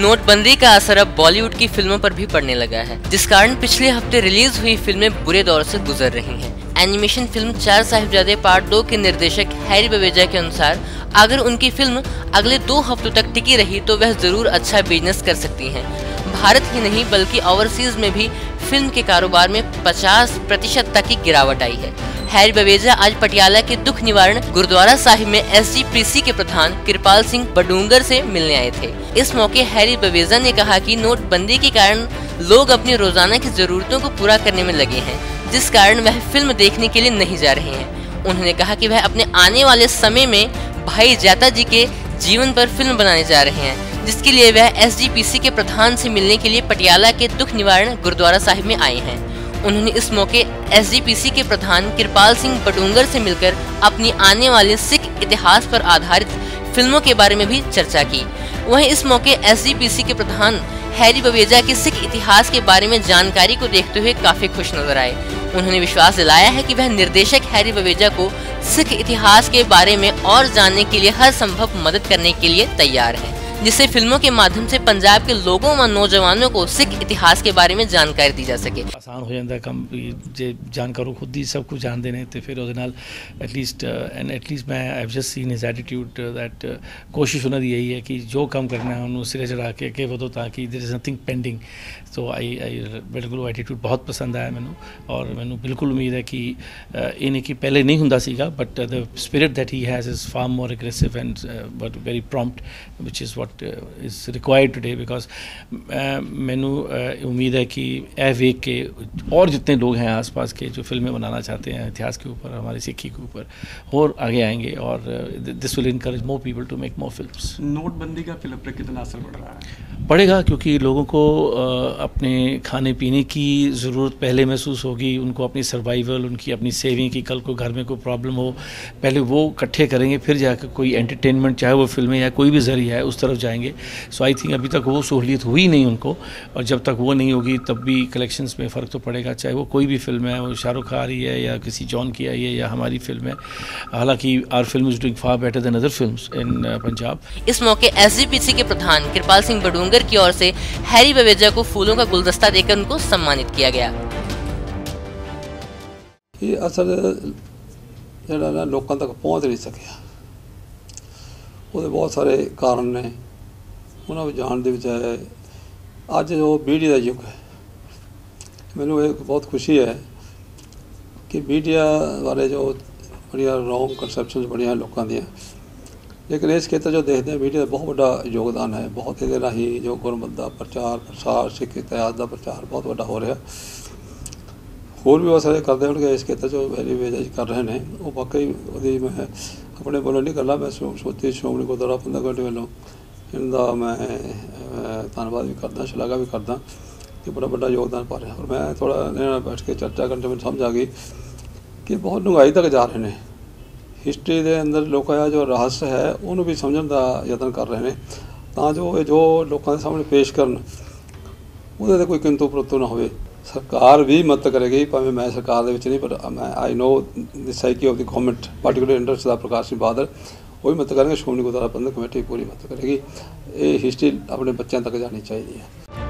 नोटबंदी का असर अब बॉलीवुड की फ़िल्मों पर भी पड़ने लगा है, जिस कारण पिछले हफ़्ते रिलीज़ हुई फ़िल्में बुरे दौर से गुजर रही हैं। एनिमेशन फ़िल्म चार साहिबजादे पार्ट दो के निर्देशक हैरी बवेजा के अनुसार, अगर उनकी फ़िल्म अगले दो हफ्तों तक टिकी रही तो वह ज़रूर अच्छा बिज़नेस कर सकती हैं। भारत ही नहीं, बल्कि ओवरसीज में भी फ़िल्म के कारोबार में 50 प्रतिशत तक की गिरावट आई है हैरी बवेजा आज पटियाला के दुख निवारण गुरुद्वारा साहिब में एसजीपीसी के प्रधान कृपाल सिंह बडूंगर से मिलने आए थे। इस मौके हैरी बवेजा ने कहा कि नोटबंदी के कारण लोग अपनी रोज़ाना की जरूरतों को पूरा करने में लगे हैं, जिस कारण वह फ़िल्म देखने के लिए नहीं जा रहे हैं। उन्होंने कहा कि वह अपने आने वाले समय में भाई जाता जी के जीवन पर फ़िल्म बनाने जा रहे हैं, जिसके लिए वह एस के प्रधान से मिलने के लिए पटियाला के दुख निवारण गुरुद्वारा साहिब में आए हैं। उन्होंने इस मौके एसजीपीसी के प्रधान कृपाल सिंह बटूंगर से मिलकर अपनी आने वाले सिख इतिहास पर आधारित फ़िल्मों के बारे में भी चर्चा की। वहीं इस मौके एसजीपीसी के प्रधान हैरी बवेजा के सिख इतिहास के बारे में जानकारी को देखते हुए काफ़ी खुश नज़र आए। उन्होंने विश्वास दिलाया है कि वह निर्देशक हैरी बवेजा को सिख इतिहास के बारे में और जानने के लिए हर संभव मदद करने के लिए तैयार है। जिससे फिल्मों के माध्यम से पंजाब के लोगों व नौजवानों को सिख इतिहास के बारे में जानकारी दी ਜਾ ਸਕੇ ਆਸਾਨ ਹੋ ਜਾਂਦਾ ਕੰਮ ਵੀ ਜੇ ਜਾਣਕਾਰੂ ਖੁਦ ਹੀ ਸਭ ਕੁਝ ਜਾਣਦੇ ਨੇ ਤੇ ਫਿਰ ਉਹਦੇ ਨਾਲ ਐਟਲੀਸਟ ਐਂਡ ਐਟਲੀਸਟ ਮੈਂ I've just seen his attitude that ਕੋਸ਼ਿਸ਼ ਉਹਨਾਂ ਦੀ ਇਹੀ ਹੈ ਕਿ ਜੋ ਕੰਮ ਕਰਨਾ ਹੈ ਉਹਨੂੰ ਸਿਰੇ ਚੜਾ ਕੇ ਅੱਗੇ ਵਧੋ ਤਾਂ ਕਿ there is nothing pending so I I ਬਿਲਕੁਲ ਐਟੀਟਿਊਡ ਬਹੁਤ ਪਸੰਦ ਆਇਆ ਮੈਨੂੰ ਔਰ ਮੈਨੂੰ ਬਿਲਕੁਲ ਉਮੀਦ ਹੈ ਕਿ ਇਹ ਨਹੀਂ ਕਿ ਪਹਿਲੇ ਨਹੀਂ ਹੁੰਦਾ ਸੀਗਾ but the spirit that he has is far more aggressive and but very prompt which is what uh, is required today because uh, मैनू uh, उम्मीद है कि ऐ वेग के और जितने लोग हैं आसपास के जो फ़िल्में बनाना चाहते हैं इतिहास के ऊपर, हमारी सिक्खी के ऊपर, और आगे आएँगे और this will encourage more people to make more film नोटबंदी का फ़िल्म पर कितना असर पड़ रहा है? पड़ेगा क्योंकि लोगों को अपने खाने पीने की ज़रूरत पहले महसूस होगी, उनको अपनी सर्वाइवल उनकी अपनी सेविंग की, कल को घर में कोई प्रॉब्लम हो, पहले वो इकट्ठे करेंगे, फिर जाकर कोई एंटरटेनमेंट चाहे वो फ़िल्में या कोई भी ज़रिया है, उस तरफ़ जाएँगे। सो आई थिंक अभी तक वो सहूलियत हुई नहीं उनको, और जब तक वो नहीं होगी, तब भी कलेक्शंस में फ़र्क तो पड़ेगा, चाहे वो कोई भी फ़िल्म है, वो शाहरुख खान रही है, या किसी जॉन की आई है, या हमारी फ़िल्म है। हालाँकि our film is doing far better than other film in Punjab इस मौके एसजीपीसी के प्रधान कृपाल सिंह बडूंगर की ओर से हैरी बवेजा को फूलों का गुलदस्ता देकर उनको सम्मानित किया गया ਇਹ ਅਸਲ ਜਿਹੜਾ ਨਾ ਲੋਕਾਂ ਤੱਕ ਪਹੁੰਚ ਨਹੀਂ ਸਕਿਆ ਉਹਦੇ ਬਹੁਤ ਸਾਰੇ ਕਾਰਨ ਨੇ ਉਹਨਾਂ ਨੂੰ ਜਾਣ ਦੇ ਬਜਾਏ ਅੱਜ ਜੋ ਮੀਡੀਆ ਦਾ ਯੁੱਗ ਹੈ ਮੈਨੂੰ ਇਹ ਬਹੁਤ ਖੁਸ਼ੀ ਹੈ ਕਿ ਮੀਡੀਆ ਬਾਰੇ ਜੋ ਬੜੀਆਂ ਰੋਂਗ ਕਨਸੈਪਸ਼ਨਸ ਬਣੀਆਂ ਲੋਕਾਂ ਦੀਆਂ ਲੇਕਿਨ ਇਸ ਖੇਤਰ ਜੋ ਦੇਖਦੇ ਹਾਂ ਮੀਡੀਆ ਦਾ ਬਹੁਤ ਵੱਡਾ ਯੋਗਦਾਨ ਹੈ। ਬਹੁਤ ਇਹਦੇ ਰਾਹੀਂ ਜੋ ਗੁਰਮਤ ਦਾ ਪ੍ਰਚਾਰ, ਪ੍ਰਸਾਰ, ਸਿੱਖ ਇਤਿਹਾਸ ਦਾ ਪ੍ਰਚਾਰ ਬਹੁਤ ਵੱਡਾ ਹੋ ਰਿਹਾ। ਹੋਰ ਵੀ ਬਹੁਤ ਸਾਰੇ ਕਰਦੇ ਹੋਣਗੇ, ਇਸ ਖੇਤਰ 'ਚ ਵੈਰੀ ਵੇਜ ਕਰ ਰਹੇ ਨੇ। ਉਹ ਵਾਕਈ ਉਹਦੀ ਮੈਂ ਆਪਣੇ ਵੱਲੋਂ ਨਹੀਂ ਕਰਲਾ ਮੈਂ ਸੋਚੀ ਸ਼੍ਰੋਮਣੀ ਗੁਰਦੁਆਰਾ ਪੰਦਰਾਂ ਘੰਟੇ ਵੱਲੋਂ। ਇਹਦਾ ਮੈਂ ਧੰਨਵਾਦ ਵੀ ਕਰਦਾ, ਸ਼ਲਾਘਾ ਵੀ ਕਰਦਾ ਕਿ ਬੜਾ ਵੱਡਾ ਯੋਗਦਾਨ ਪਾ ਰਿਹਾ। ਔਰ ਮੈਂ ਥੋੜਾ ਇਹਨਾਂ ਨਾਲ ਬੈਠ ਕੇ ਚਰਚਾ ਕਰਨ ਤੋਂ ਮੈਨੂੰ ਸਮਝ ਆ ਗਈ ਕਿ ਬਹੁਤ ਡੂੰਘਾਈ ਤੱਕ ਜਾ ਰਹੇ ਨੇ। ਹਿਸਟਰੀ ਦੇ ਅੰਦਰ ਲੋਕਾਂ ਦਾ ਜੋ ਰਹੱਸ ਹੈ, ਉਹਨੂੰ ਵੀ ਸਮਝਣ ਦਾ ਯਤਨ ਕਰ ਰਹੇ ਨੇ। ਤਾਂ ਜੋ ਇਹ ਜੋ ਲੋਕਾਂ ਦੇ ਸਾਹਮਣੇ ਪੇਸ਼ ਕਰਨ, ਉਹਦੇ ਤੇ ਕੋਈ ਕਿੰਤੂ ਪ੍ਰਤੂ ਨਾ ਹੋਵੇ। ਸਰਕਾਰ ਵੀ ਮਦਦ ਕਰੇਗੀ, ਭਾਵੇਂ ਮੈਂ ਸਰਕਾਰ ਦੇ ਵਿੱਚ ਨਹੀਂ, ਪਰ ਮੈਂ I know the psyche of the government particular interest ਦਾ ਪ੍ਰਕਾਸ਼ ਸਿੰਘ ਬਾਦਲ, ਉਹ ਵੀ ਮਦਦ ਕਰਨਗੇ। ਸ਼੍ਰੋਮਣੀ ਗੁਰਦੁਆਰਾ ਪ੍ਰਬੰਧਕ ਕਮੇਟੀ ਪੂਰੀ ਮਦਦ ਕਰੇਗੀ। ਇਹ ਹਿਸਟਰੀ ਆਪਣੇ ਬੱਚਿਆਂ ਤੱਕ ਜਾਣੀ ਚਾਹੀਦੀ ਹੈ।